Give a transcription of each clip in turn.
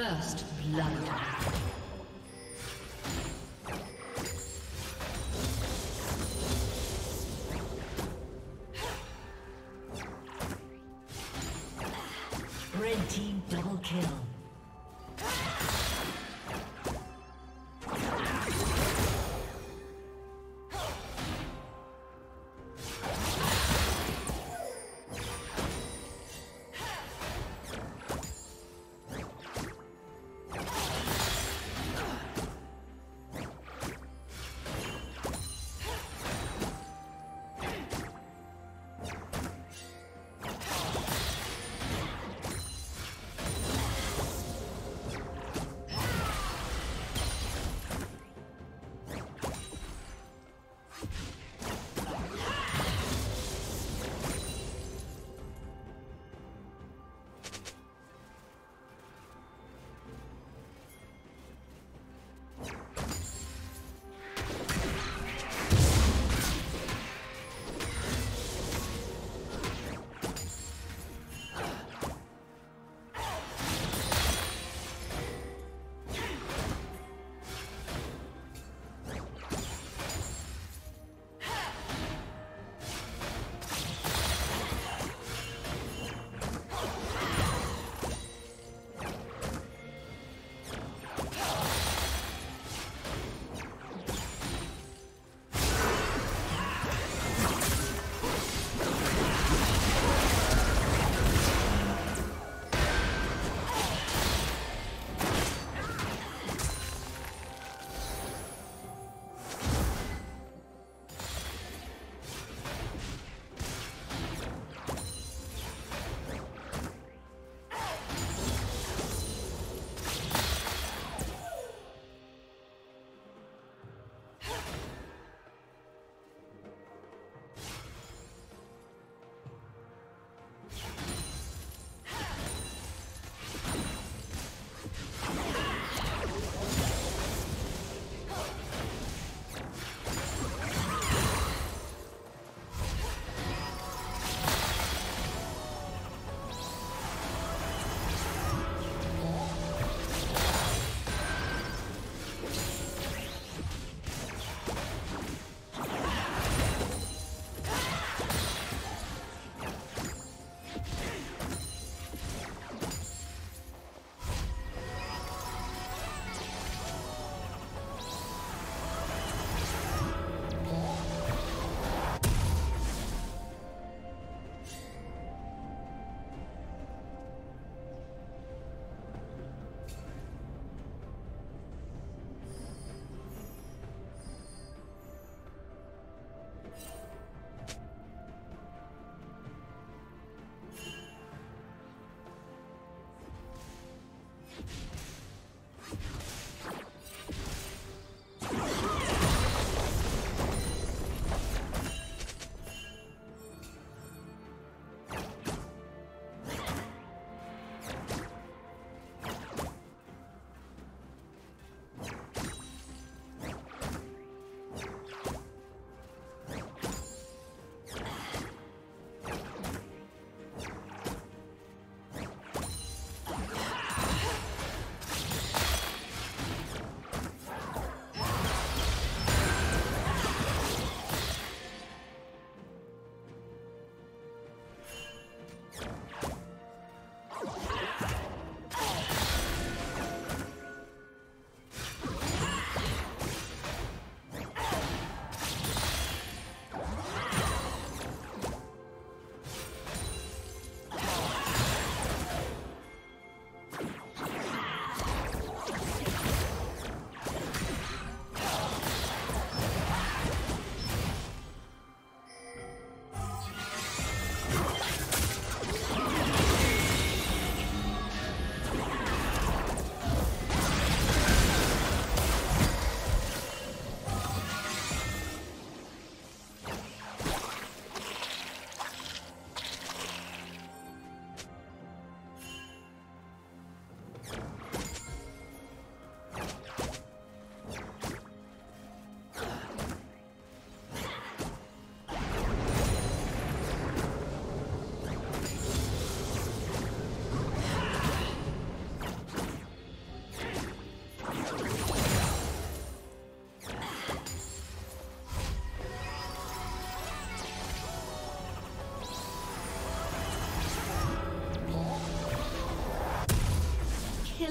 First blood.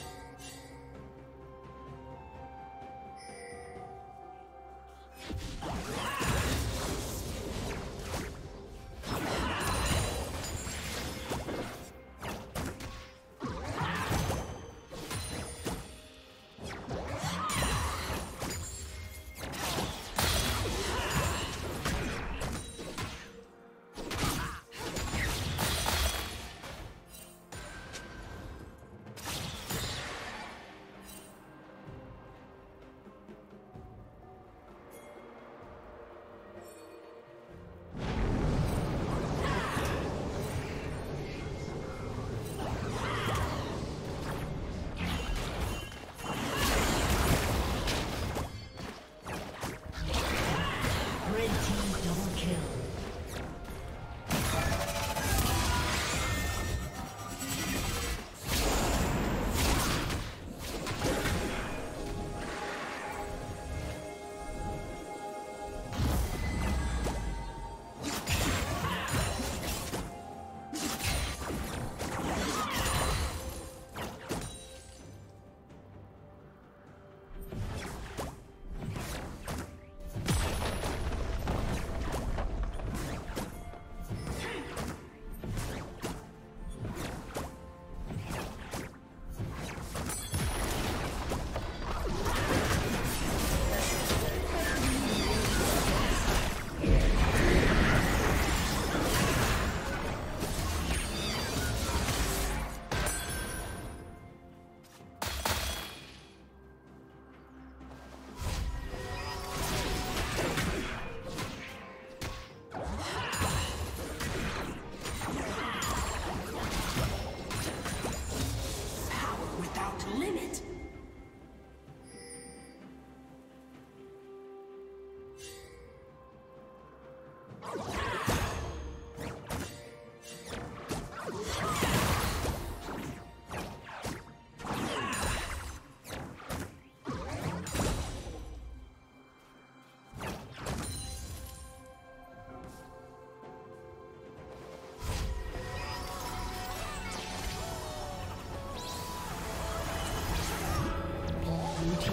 Yeah.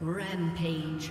Rampage.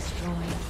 destroyed.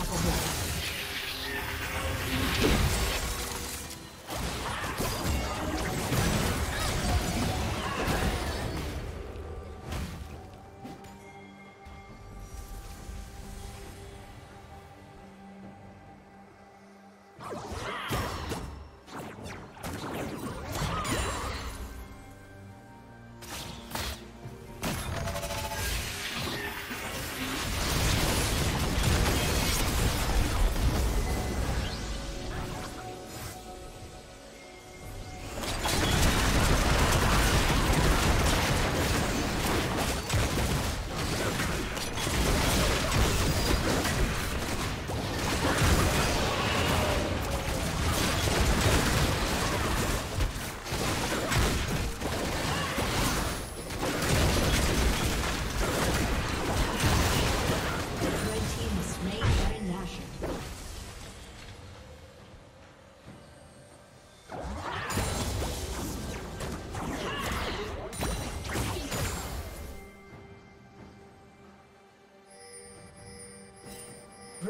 Unstoppable.